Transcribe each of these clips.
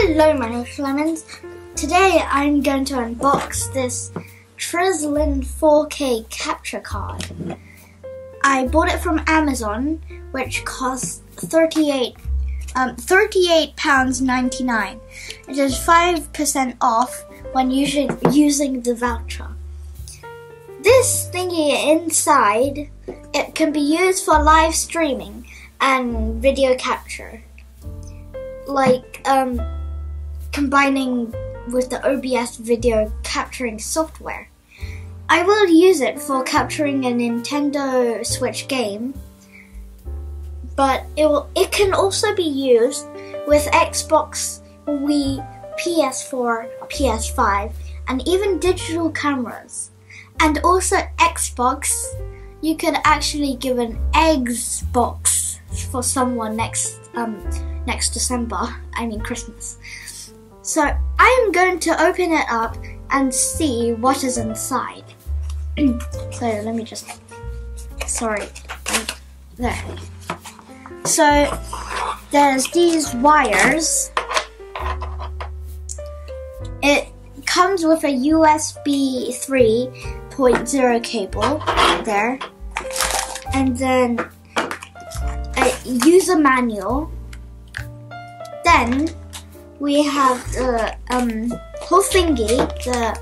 Hello, my name is Lemons. Today I'm going to unbox this TreasLin 4K capture card. I bought it from Amazon, which costs 38 um, 38 pounds 99. It is 5% off when using using the voucher. This thingy inside, it can be used for live streaming and video capture. Like um, combining with the OBS video capturing software. I will use it for capturing a Nintendo Switch game, but it will it can also be used with Xbox, Wii, PS4, PS5, and even digital cameras. And also Xbox, you could actually give an Xbox for someone next um next December, I mean Christmas. So I am going to open it up and see what is inside. so let me just, sorry, there. So there's these wires. It comes with a USB 3.0 cable there. And then a user manual. Then we have the um, whole thingy, the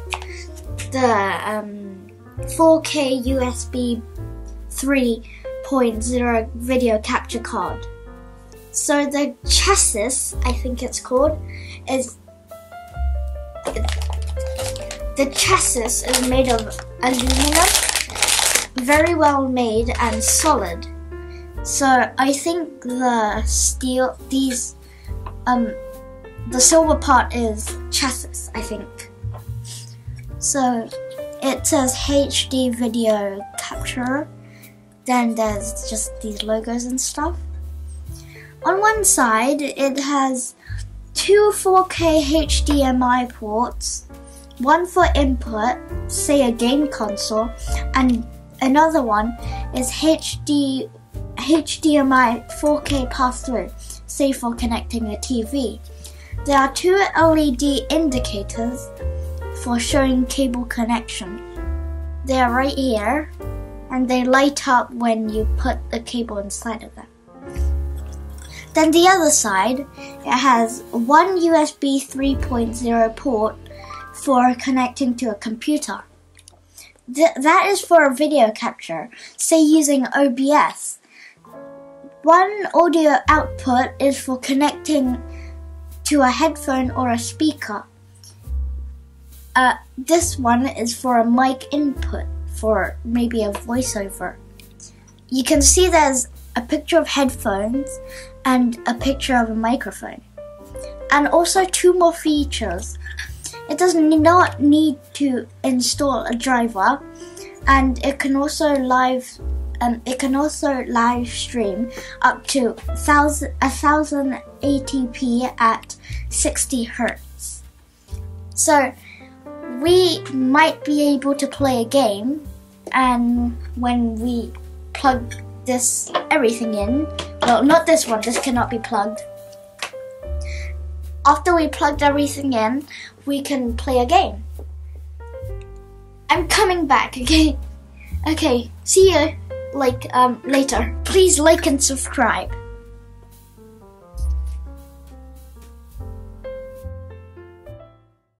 the um, 4K USB 3.0 video capture card. So the chassis, I think it's called, is the chassis is made of aluminum, very well made and solid. So I think the steel, these um, the silver part is chassis, I think. So it says HD video capture. Then there's just these logos and stuff. On one side, it has two 4K HDMI ports, one for input, say a game console, and another one is HD HDMI 4K pass through, say for connecting a TV. There are two LED indicators for showing cable connection. They are right here and they light up when you put the cable inside of them. Then the other side, it has one USB 3.0 port for connecting to a computer. Th that is for a video capture, say using OBS. One audio output is for connecting to a headphone or a speaker. Uh, this one is for a mic input for maybe a voiceover. You can see there's a picture of headphones and a picture of a microphone. And also two more features. It does not need to install a driver and it can also live um, it can also live stream up to 1080p at 60 hertz. So we might be able to play a game, and when we plug this everything in, well, not this one, this cannot be plugged. After we plugged everything in, we can play a game. I'm coming back, okay? Okay, see you like um later. Please like and subscribe.